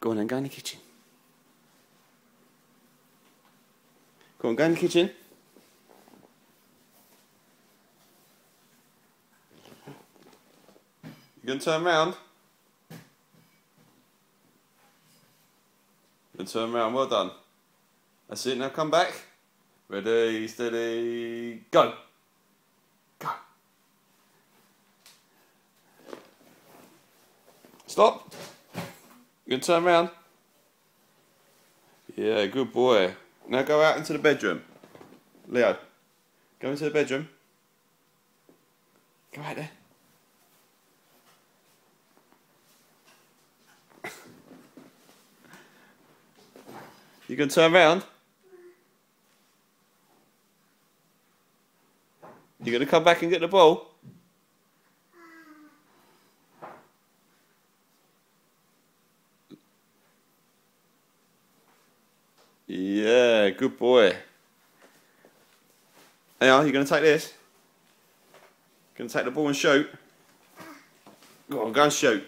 Go on then, go in the kitchen. Go on, go in the kitchen. You gonna turn around? You gonna turn around, well done. That's it, now come back. Ready, steady, go. Go. Stop. Gonna turn around? Yeah, good boy. Now go out into the bedroom. Leo, go into the bedroom. Go out there. You gonna turn around? You gonna come back and get the ball? Yeah, good boy. Are you gonna take this? Gonna take the ball and shoot? Go on, go and shoot.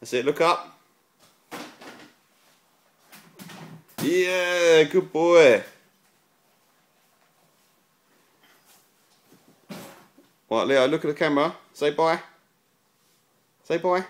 That's it, look up. Yeah, good boy. Right, Leo, look at the camera. Say bye. Say bye.